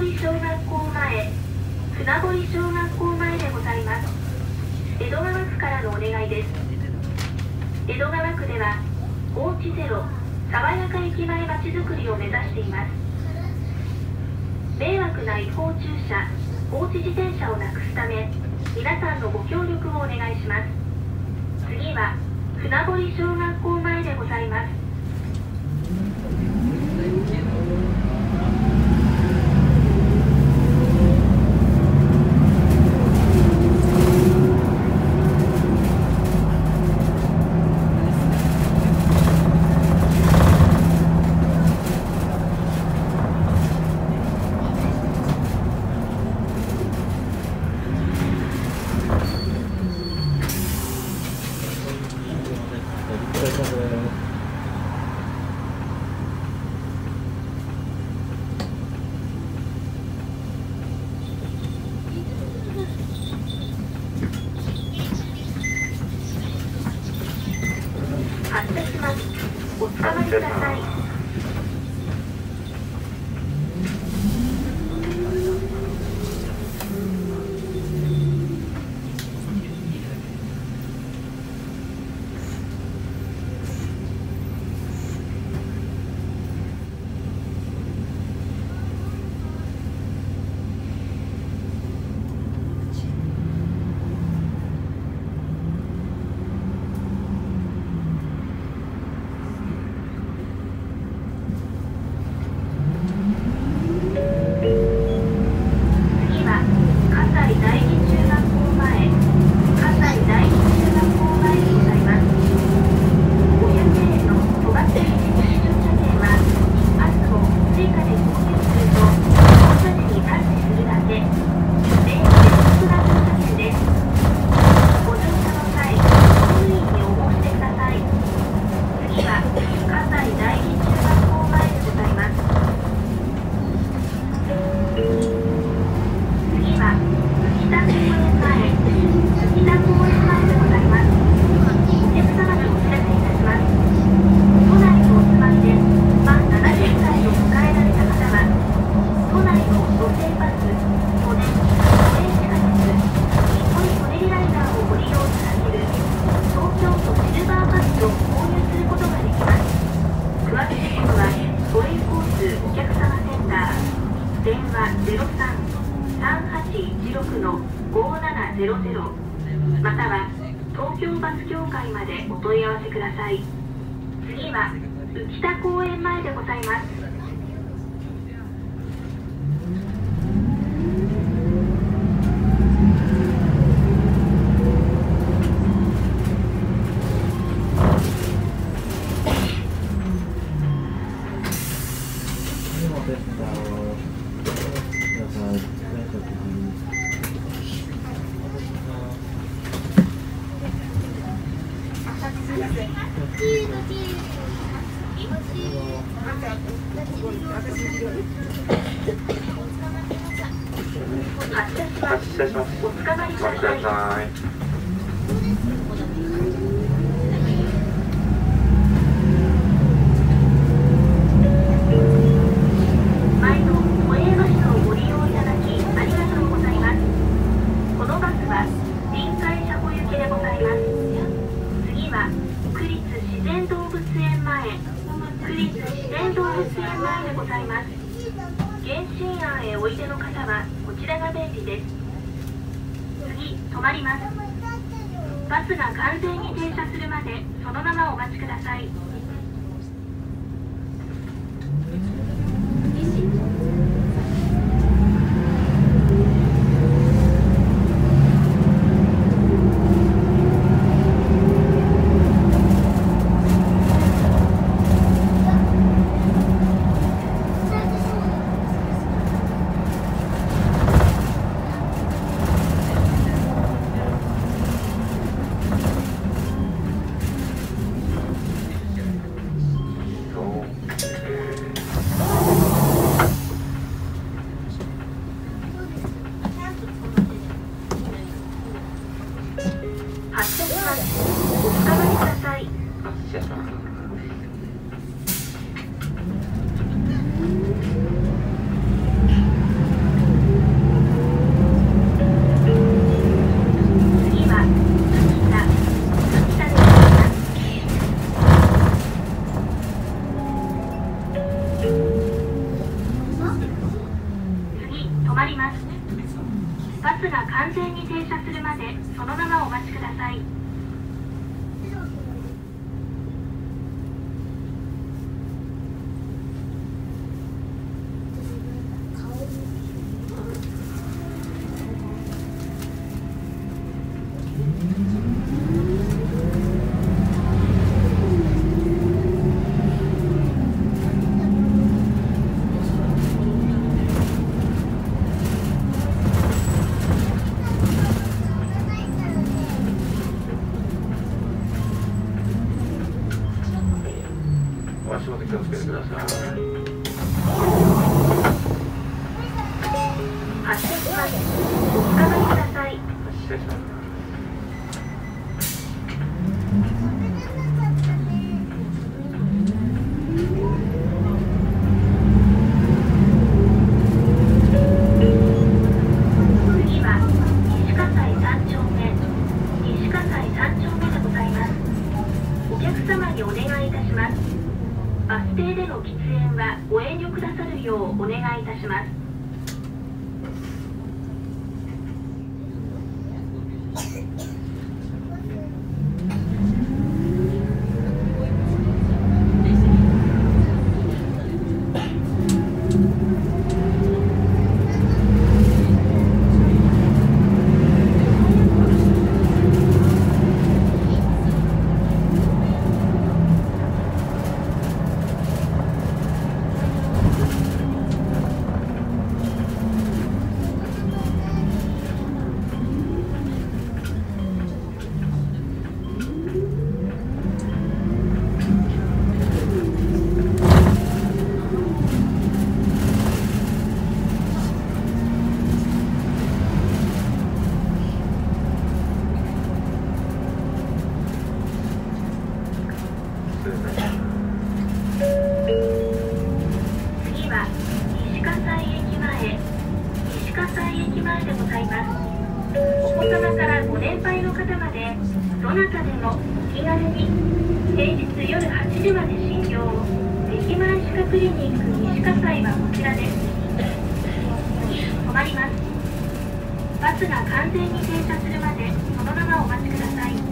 堀小学校前船堀小学校前でございます。江戸川区からのお願いです。江戸川区では高知ゼロ爽やか駅前まちづくりを目指しています。迷惑な違法駐車放置自転車をなくすため皆さんのご協力をお願いします。次は船堀小学校前でございます。方までどなたでもお気軽に平日夜8時まで診療を駅前歯科クリニック西葛西はこちらです困りますバスが完全に停車するまでそのままお待ちください。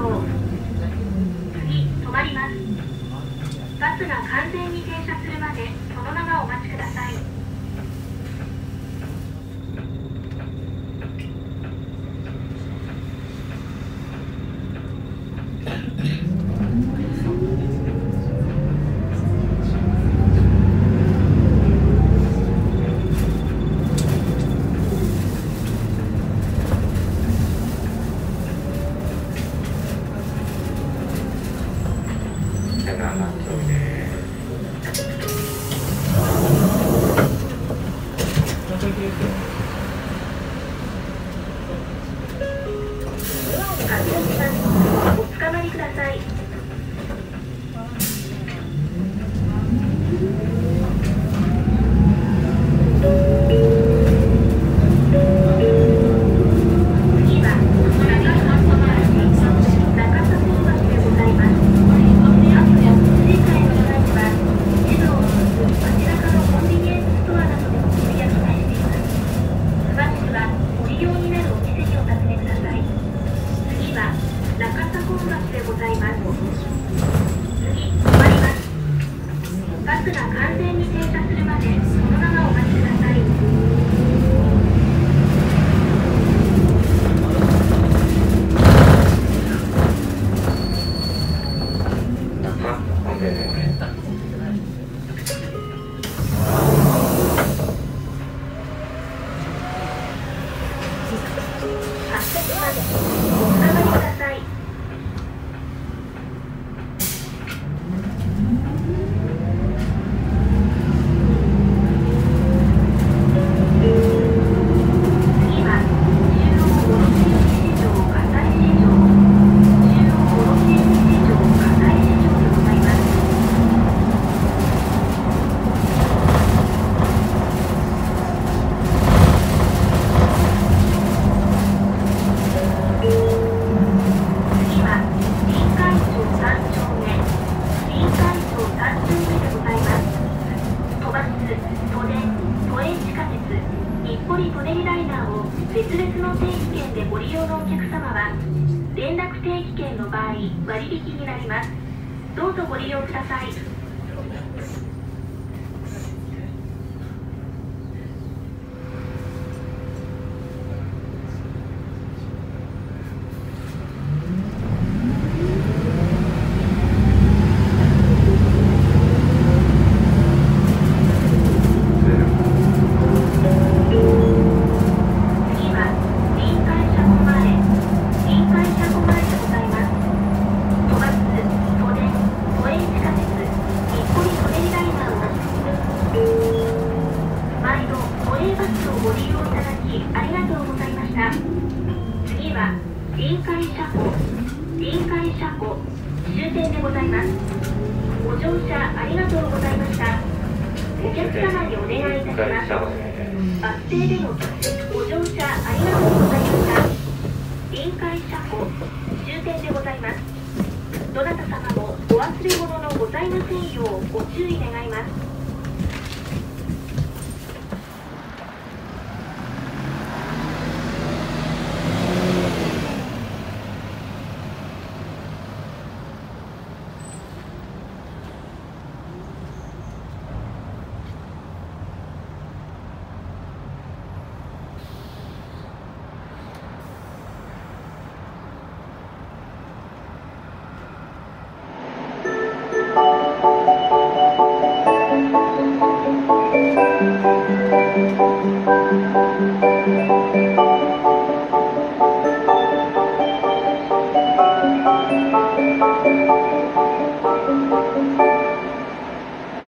次止まります。バスが完全に停車するまでそのままお待ちください。バスが完全に停車するまでこのまま客様は連絡定期券の場合割引になります。どうぞご利用ください次は臨海車庫前臨海車庫前でございます都バス、都電、都営地下鉄、日暮里・舎人ライナーを毎度都営バスをご利用いただきありがとうございました次は臨海車庫臨海車庫終点でございます。ご乗車ありがとうございましたお客様にお願いいたします。臨海車庫です。バス停でのご乗車ありがとうございました臨海車庫終点でございます。どなた様もお忘れ物のございませんようご注意願います。